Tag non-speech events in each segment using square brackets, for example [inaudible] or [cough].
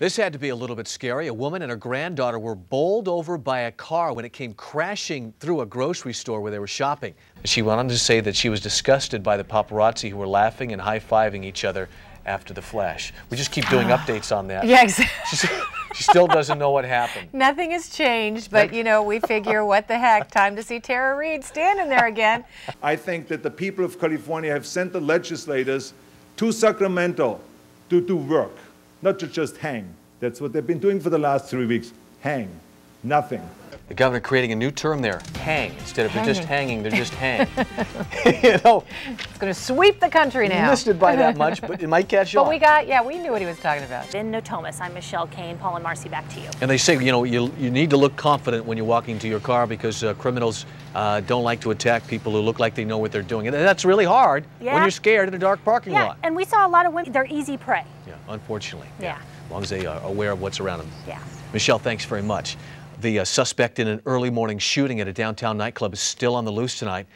This had to be a little bit scary. A woman and her granddaughter were bowled over by a car when it came crashing through a grocery store where they were shopping. She went on to say that she was disgusted by the paparazzi who were laughing and high fiving each other after the flash. We just keep doing [gasps] updates on that. Yeah, exactly. [laughs] She's- she still doesn't know what happened. [laughs] Nothing has changed, but you know, we figure [laughs] what the heck, time to see Tara Reid standing there again. I think that the people of California have sent the legislators to Sacramento to do work, not to just hang. That's what they've been doing for the last three weeks. Hang. Nothing. The governor creating a new term there, hang. Instead of just Hanging. hanging, they're just hang. [laughs] [laughs] you know, It's going to sweep the country now. listed by that much, [laughs] but it might catch on. But we got, yeah, we knew what he was talking about. In Natomas, I'm Michelle Kane. Paul and Marcy, back to you. And they say, you know, you, you need to look confident when you're walking to your car because uh, criminals uh, don't like to attack people who look like they know what they're doing. And that's really hard when you're scared in a dark parking Yeah, lot. and we saw a lot of women. They're easy prey. Yeah, unfortunately. Yeah. As long as they are aware of what's around them. Yeah. Michelle, thanks very much. The uh, suspect in an early morning shooting at a downtown nightclub is still on the loose tonight.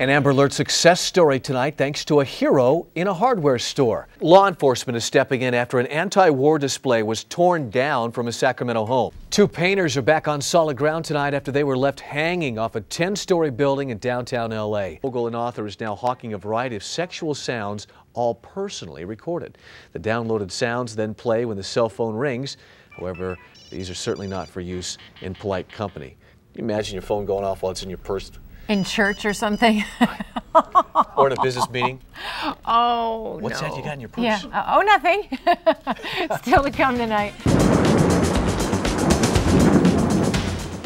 An Amber Alert success story tonight thanks to a hero in a hardware store. Law enforcement is stepping in after an anti-war display was torn down from a Sacramento home. Two painters are back on solid ground tonight after they were left hanging off a 10-story building in downtown LA. Mogul and author is now hawking a variety of sexual sounds, all personally recorded. The downloaded sounds then play when the cell phone rings. However, these are certainly not for use in polite company. Can you imagine your phone going off while it's in your purse In church or something. [laughs] or in a business meeting? oh, What's no. that you got in your purse? Yeah. Uh, oh, nothing. [laughs] Still to come tonight.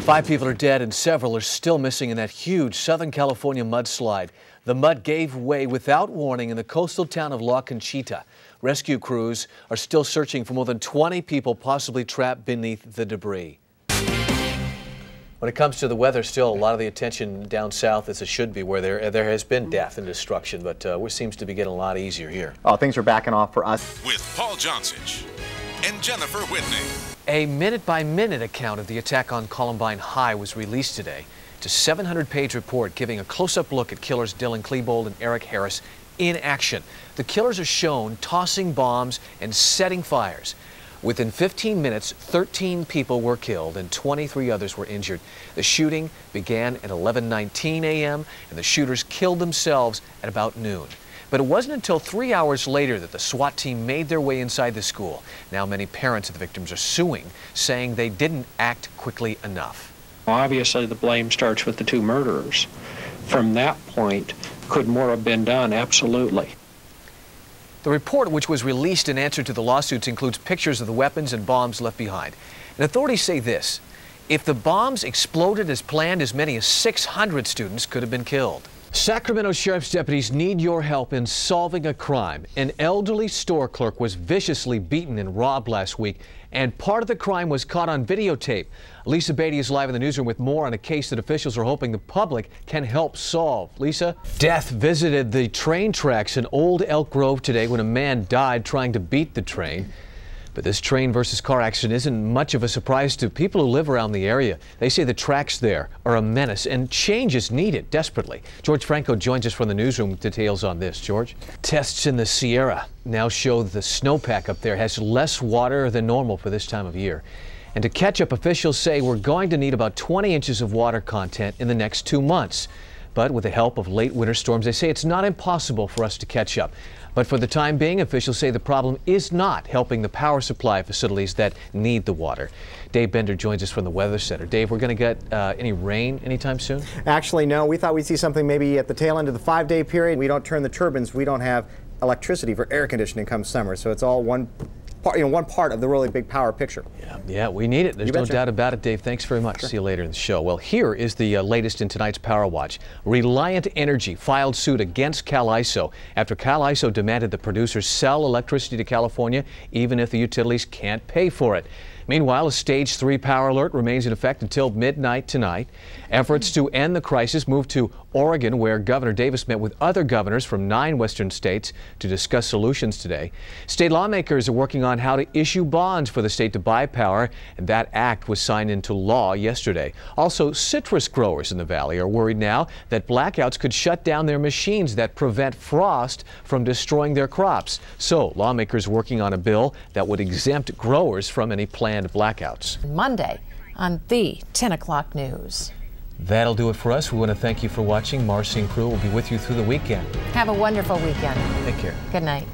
Five people are dead and several are still missing in that huge Southern California mudslide. The mud gave way without warning in the coastal town of La Conchita. Rescue crews are still searching for more than 20 people possibly trapped beneath the debris. When it comes to the weather, still a lot of the attention down south as it should be, where there there has been death and destruction, but uh, it seems to be getting a lot easier here. Oh, things are backing off for us. with Paul Joncich and Jennifer Whitney. A minute by minute account of the attack on Columbine High was released today. It's a 700 page report giving a close up look at killers Dylan Klebold and Eric Harris in action. The killers are shown tossing bombs and setting fires. Within 15 minutes, 13 people were killed and 23 others were injured. The shooting began at 11:19 a.m. and the shooters killed themselves at about noon. But it wasn't until three hours later that the SWAT team made their way inside the school. Now many parents of the victims are suing, saying they didn't act quickly enough. Obviously, the blame starts with the two murderers. From that point, could more have been done? Absolutely. The report, which was released in answer to the lawsuits, includes pictures of the weapons and bombs left behind. And authorities say this if the bombs exploded as planned, as many as 600 students could have been killed. Sacramento Sheriff's deputies need your help in solving a crime. An elderly store clerk was viciously beaten and robbed last week, and part of the crime was caught on videotape. Lisa Beatty is live in the newsroom with more on a case that officials are hoping the public can help solve. Lisa? Death visited the train tracks in Old Elk Grove today when a man died trying to beat the train. But this train versus car accident isn't much of a surprise to people who live around the area. They say the tracks there are a menace and change is needed desperately. George Franco joins us from the newsroom with details on this. George? Tests in the Sierra now show the snowpack up there has less water than normal for this time of year. And to catch up, officials say we're going to need about 20 inches of water content in the next two months. But with the help of late winter storms, they say it's not impossible for us to catch up. But for the time being, officials say the problem is not helping the power supply facilities that need the water. Dave Bender joins us from the Weather Center. Dave, we're going to get uh, any rain anytime soon? Actually, no. We thought we'd see something maybe at the tail end of the five day period. We don't turn the turbines. We don't have electricity for air conditioning come summer. So it's all one part, you know, one part of the really big power picture. Yeah, yeah, we need it. There's You no betcha. doubt about it, Dave. Thanks very much. See you later in the show. Well, here is the uh, latest in tonight's Power Watch. Reliant Energy filed suit against CalISO after CalISO demanded the producers sell electricity to California even if the utilities can't pay for it. Meanwhile, a stage three power alert remains in effect until midnight tonight. Efforts to end the crisis moved to Oregon, where Governor Davis met with other governors from nine western states to discuss solutions today. State lawmakers are working on how to issue bonds for the state to buy power, and that act was signed into law yesterday. Also, citrus growers in the valley are worried now that blackouts could shut down their machines that prevent frost from destroying their crops. So, lawmakers working on a bill that would exempt growers from any planned blackouts. Monday on the 10 o'clock news. That'll do it for us. We want to thank you for watching. Marcy and crew will be with you through the weekend. Have a wonderful weekend. Take care. Good night.